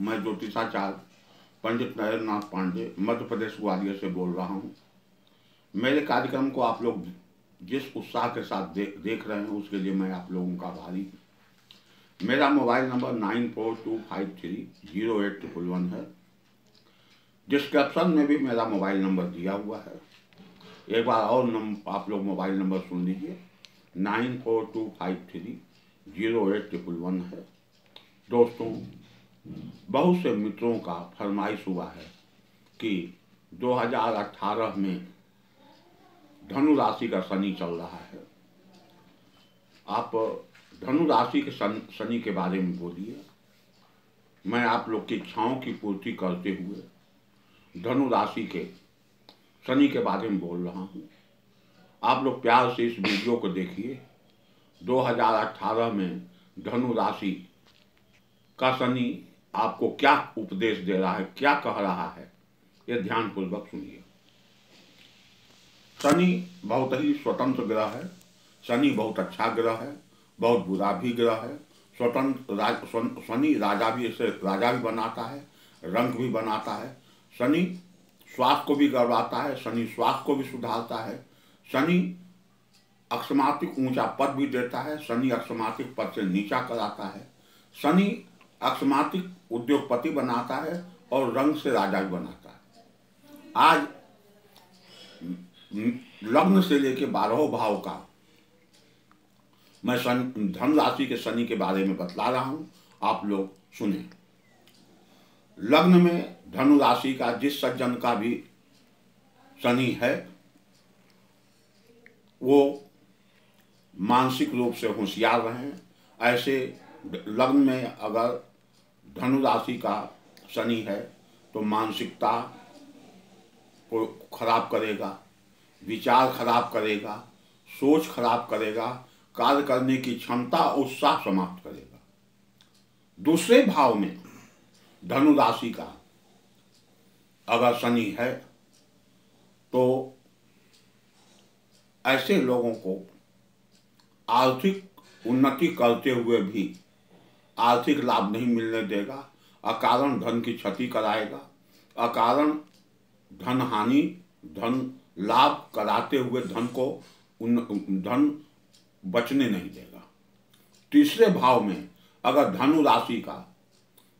मैं ज्योतिषाचार्य पंडित नरेंद्र नाथ पांडे मध्य प्रदेश ग्वालियर से बोल रहा हूँ। मेरे कार्यक्रम को आप लोग जिस उत्साह के साथ दे, देख रहे हैं उसके लिए मैं आप लोगों का आभारी हूँ। मेरा mobile number nine four two five three zero eight triple one है। डिस्क्रिप्शन में भी मेरा मोबाइल नंबर दिया हुआ है। एक बार और नम आप लोग मोबाइल नंबर सुन लीजिए। Nine four two five three zero eight triple one है। दोस्तों बहुत से मित्रों का फरमाइश हुआ है कि 2018 में धनु राशि का शनि चल रहा है। आप धनु राशि के शनि के बारे में बोलिए। मैं आप लोग की इच्छाओं की पूर्ति करते हुए धनु राशि के शनि के बारे में बोल रहा हूँ। आप लोग प्यार से इस वीडियो को देखिए। 2018 में धनु राशि का शनि आपको क्या उपदेश दे रहा है, क्या कह रहा है ये ध्यानपूर्वक सुनिए। शनि बहुत ही स्वतंत्र ग्रह है, शनि बहुत अच्छा ग्रह है, बहुत बुरा भी ग्रह है, स्वतंत्र राज शनि राजा भी इसे, राजा भी बनाता है, रंग भी बनाता है, शनि स्वास्थ्य को भी गड़वाता है, शनि स्वास्थ्य को भी सुधारता है, शनि अक्षमातिक ऊँचा पद भी देता है, शनि अक्षमातिक पद से नीचा कराता है, शनि अक्षमातिक उद्योगपति बनाता है और रंग से राजा भी बनाता है। आज लग्न से लेके बारह भाव का मैं धन राशि के शनि के बारे में बतला रहा हूँ, आप लोग सुने। लग्न में धनु राशि का जिस सज्जन का भी शनि है, वो मानसिक रूप से होशियार रहें ऐसे लग्न में अगर धनु राशि का शनि है तो मानसिकता को खराब करेगा, विचार खराब करेगा, सोच खराब करेगा, कार्य करने की क्षमता, उत्साह समाप्त करेगा। दूसरे भाव में धनु राशि का अगर शनि है तो ऐसे लोगों को आर्थिक उन्नति करते हुए भी आर्थिक लाभ नहीं मिलने देगा, अकारण धन की क्षति कराएगा, अकारण धन हानि, धन लाभ कराते हुए धन को उन, धन बचने नहीं देगा। तीसरे भाव में, अगर धनु राशि का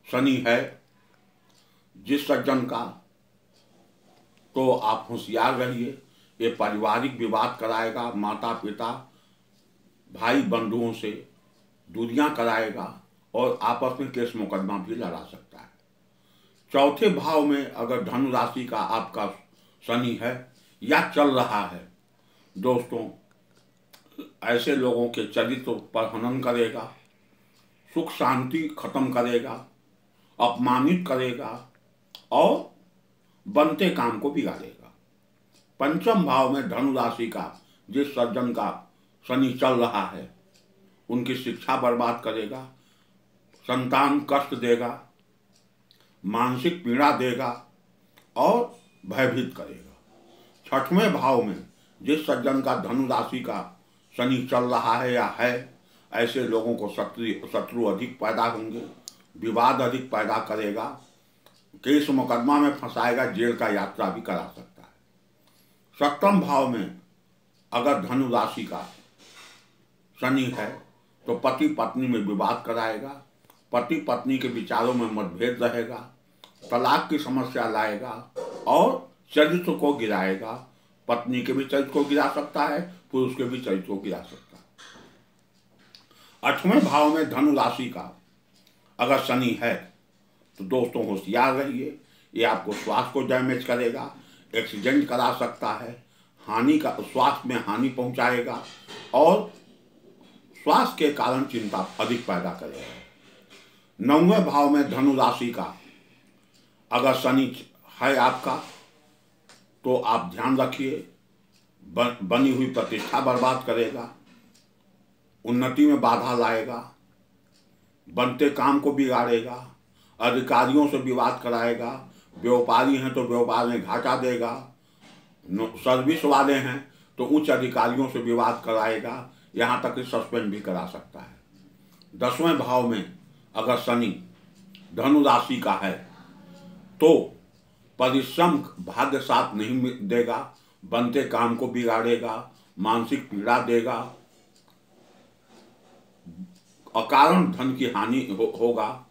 शनि है, जिस सज्जन का तो आप होशियार रहिए, ये पारिवारिक विवाद कराएगा माता पिता भाई बंधुओं से दूरियाँ कराएगा और आपस में केस मुकदमा भी लड़ा सकता है। चौथे भाव में अगर धनु राशि का आपका शनि है या चल रहा है, दोस्तों, ऐसे लोगों के चरित्र पर हनन करेगा, सुख शांति खत्म करेगा, अपमानित करेगा और बनते काम को बिगाड़ेगा। पंचम भाव में धनु राशि का, जिस सज्जन का शनि चल रहा है, उनकी शिक्षा बर्बाद करेगा संतान कष्ट देगा, मानसिक पीड़ा देगा और भयभीत करेगा। छठवें भाव में जिस सज्जन का धनु राशि का शनि चल रहा है या है, ऐसे लोगों को शत्रु शत्रु अधिक पैदा होंगे, विवाद अधिक पैदा करेगा केस मुकदमा में फंसाएगा, जेल का यात्रा भी करा सकता है। सप्तम भाव में अगर धनु राशि का शनि है तो पति पत्नी में विवाद कराएगा पति पत्नी के विचारों में मतभेद रहेगा, तलाक की समस्या लाएगा और चरित्र को गिराएगा। पत्नी के भी चरित्र को गिरा सकता है, पुरुष के भी चरित्र को गिरा सकता है। अठवें भाव में धनु राशि का अगर शनि है तो दोस्तों होशियार रहिए, ये आपको स्वास्थ्य को डैमेज करेगा, एक्सीडेंट करा सकता है, हानि का, स्वास्थ्य में हानि पहुंचाएगा और स्वास्थ्य के कारण चिंता अधिक पैदा करेगा। नौवें भाव में धनु राशि का। अगर शनि है आपका तो आप ध्यान रखिए, बनी हुई प्रतिष्ठा बर्बाद करेगा, उन्नति में बाधा लाएगा, बनते काम को बिगाड़ेगा, अधिकारियों से विवाद कराएगा, व्यापारी हैं तो व्यापार में घाटा देगा सर्विस वाले हैं तो उच्च अधिकारियों से विवाद कराएगा, यहाँ तक कि सस्पेंड भी करा सकता है। दसवें भाव में अगर शनि धनु राशि का है तो परिश्रम भाग्य साथ नहीं देगा बनते काम को बिगाड़ेगा मानसिक पीड़ा देगा अकारण धन की हानि हो, होगा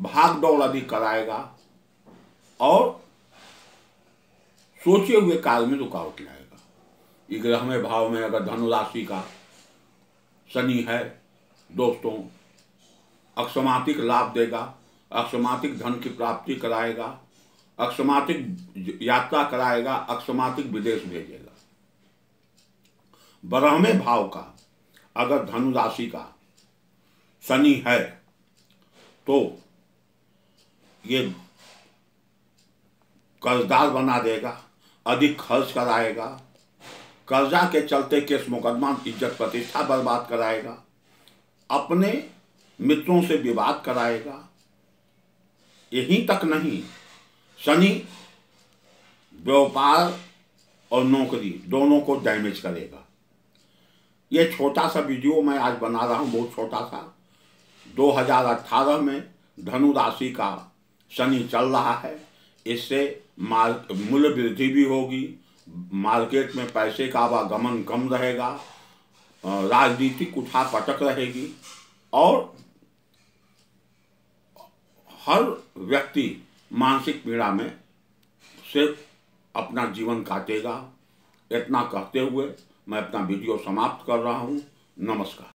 भाग दौड़ अधिक कराएगा और सोचे हुए कार्य में रुकावट लाएगा। ग्रह में भाव में अगर धनुराशि का शनि है दोस्तों अक्षमातिक लाभ देगा, अक्षमातिक धन की प्राप्ति कराएगा, अक्षमातिक यात्रा कराएगा, अक्षमातिक विदेश भेजेगा। ब्रह्मे भाव का, अगर धनु राशि का शनि है तो ये कर्जदार बना देगा, अधिक खर्च कराएगा, कर्जा के चलते केस मुकदमा, इज़्ज़त प्रतिष्ठा बर्बाद कराएगा, अपने मित्रों से विवाद कराएगा। यहीं तक नहीं, शनि व्यापार और नौकरी दोनों को डैमेज करेगा। ये छोटा सा वीडियो मैं आज बना रहा हूँ, बहुत छोटा सा। 2018 में धनु राशि का शनि चल रहा है। इससे माल, मूल्य वृद्धि भी होगी। मार्केट में पैसे का आवागमन कम रहेगा। राजनीतिक उठा पटक रहेगी। और हर व्यक्ति मानसिक पीड़ा में से अपना जीवन काटेगा। इतना कहते हुए मैं अपना वीडियो समाप्त कर रहा हूँ। नमस्कार।